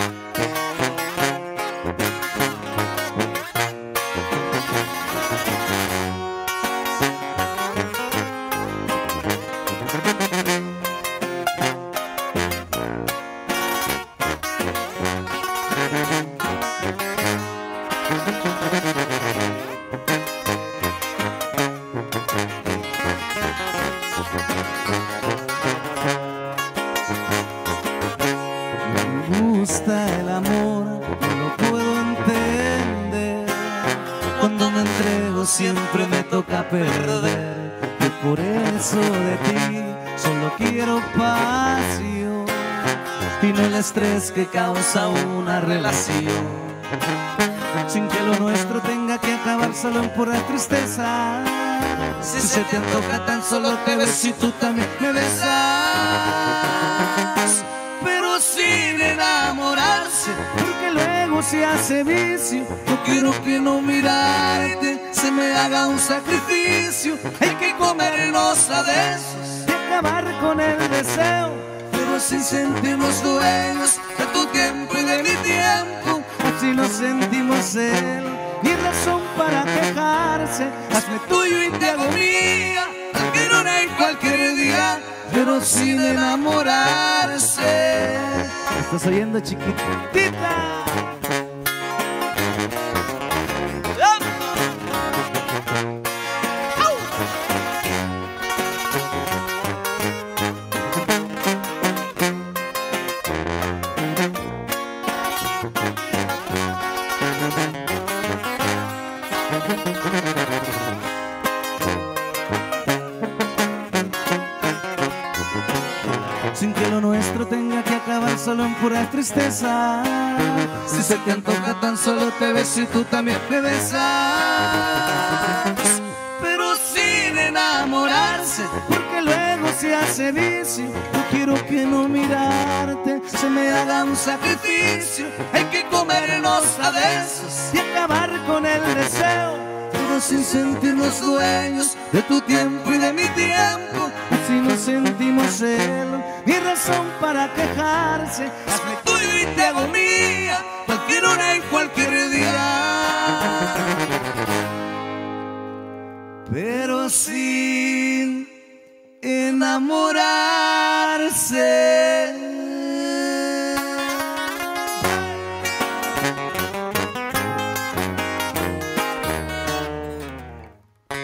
Me siempre me toca perder. Y por eso de ti solo quiero pasión. Y no el estrés que causa una relación. Sin que lo nuestro tenga que acabar solo en pura tristeza. Si se te antoja tan solo te ves y tú también me besas pero sin enamorarse, porque luego se hace vicio. No quiero que no mirarte se me haga un sacrificio. Hay que comernos a besos y acabar con el deseo, pero sin sentirnos dueños de tu tiempo y de mi tiempo. Así nos sentimos él, ni razón para quejarse. Hazme tuyo y te hago mía, no en cualquier día pero sin enamorarse. ¿Estás oyendo, chiquitita? Que acabar solo en pura tristeza. Si se te antoja tan solo te beso y tú también me besas. Pero sin enamorarse, porque luego se hace vicio. No quiero que no mirarte se me haga un sacrificio. Hay que comernos a besos y acabar con el deseo. Pero sin sentirnos dueños de tu tiempo y de mi tiempo. Si nos sentimos celos, ni razón para quejarse. Hazme tuyo y te hago mía, cualquier hora en cualquier día. Pero sin enamorar.